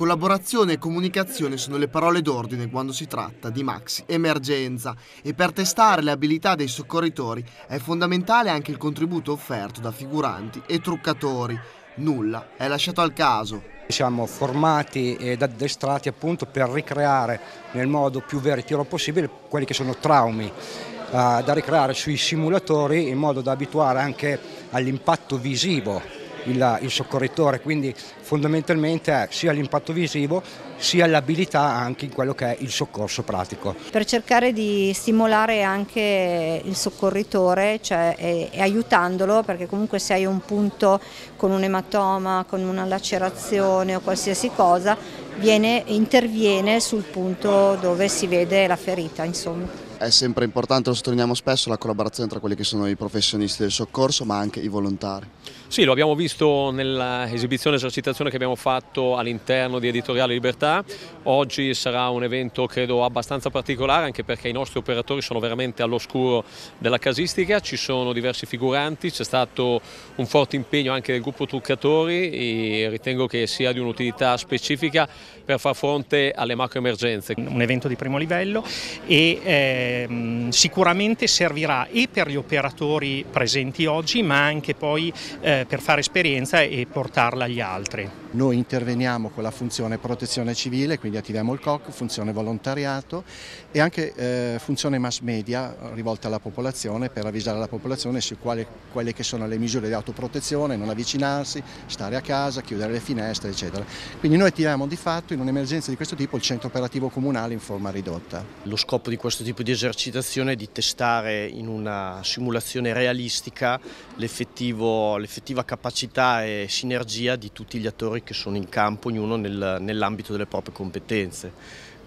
Collaborazione e comunicazione sono le parole d'ordine quando si tratta di maxi emergenza e per testare le abilità dei soccorritori è fondamentale anche il contributo offerto da figuranti e truccatori. Nulla è lasciato al caso. Siamo formati ed addestrati appunto per ricreare nel modo più veritiero possibile quelli che sono traumi eh, da ricreare sui simulatori in modo da abituare anche all'impatto visivo il, il soccorritore, quindi fondamentalmente è sia l'impatto visivo sia l'abilità anche in quello che è il soccorso pratico. Per cercare di stimolare anche il soccorritore cioè, e, e aiutandolo perché comunque se hai un punto con un ematoma, con una lacerazione o qualsiasi cosa viene, interviene sul punto dove si vede la ferita. Insomma. È sempre importante, lo sottolineiamo spesso, la collaborazione tra quelli che sono i professionisti del soccorso ma anche i volontari. Sì, lo abbiamo visto nell'esibizione esercitazione che abbiamo fatto all'interno di Editoriale Libertà. Oggi sarà un evento credo abbastanza particolare anche perché i nostri operatori sono veramente all'oscuro della casistica, ci sono diversi figuranti, c'è stato un forte impegno anche del gruppo truccatori e ritengo che sia di un'utilità specifica per far fronte alle macro emergenze. Un evento di primo livello e eh, sicuramente servirà e per gli operatori presenti oggi ma anche poi eh, per fare esperienza e portarla agli altri. Noi interveniamo con la funzione protezione civile, quindi attiviamo il COC, funzione volontariato e anche eh, funzione mass media rivolta alla popolazione per avvisare la popolazione su quali, quelle che sono le misure di autoprotezione, non avvicinarsi, stare a casa, chiudere le finestre eccetera. Quindi noi attiviamo di fatto in un'emergenza di questo tipo il centro operativo comunale in forma ridotta. Lo scopo di questo tipo di esercitazione è di testare in una simulazione realistica l'effettiva capacità e sinergia di tutti gli attori che sono in campo, ognuno nel, nell'ambito delle proprie competenze.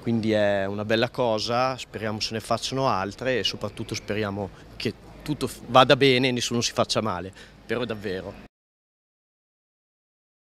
Quindi è una bella cosa, speriamo se ne facciano altre e soprattutto speriamo che tutto vada bene e nessuno si faccia male, però davvero.